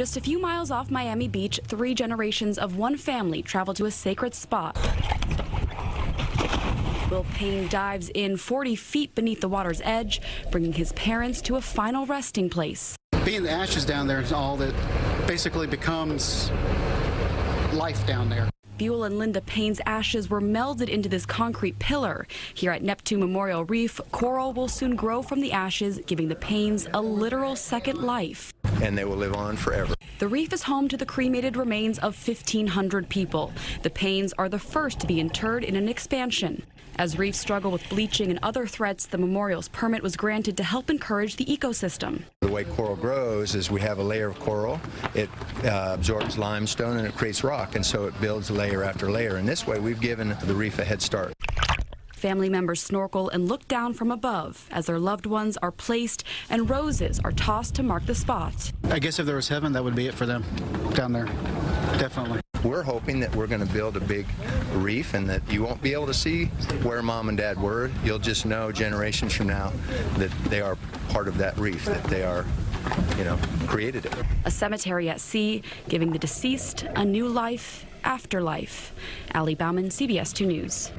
Just a few miles off Miami Beach, three generations of one family travel to a sacred spot. Will Payne dives in 40 feet beneath the water's edge, bringing his parents to a final resting place. Being the ashes down there is all that basically becomes life down there. Buell and Linda Payne's ashes were melded into this concrete pillar. Here at Neptune Memorial Reef, coral will soon grow from the ashes, giving the Paynes a literal second life. And they will live on forever. The reef is home to the cremated remains of 1,500 people. The Paynes are the first to be interred in an expansion. As reefs struggle with bleaching and other threats, the memorial's permit was granted to help encourage the ecosystem. The way coral grows is we have a layer of coral, it uh, absorbs limestone and it creates rock, and so it builds layer after layer. And this way, we've given the reef a head start. Family members snorkel and look down from above as their loved ones are placed and roses are tossed to mark the spot. I guess if there was heaven, that would be it for them down there. Definitely. We're hoping that we're going to build a big reef and that you won't be able to see where mom and dad were. You'll just know generations from now that they are part of that reef, that they are, you know, created it. A cemetery at sea, giving the deceased a new life, afterlife. Ali Bauman, CBS 2 News.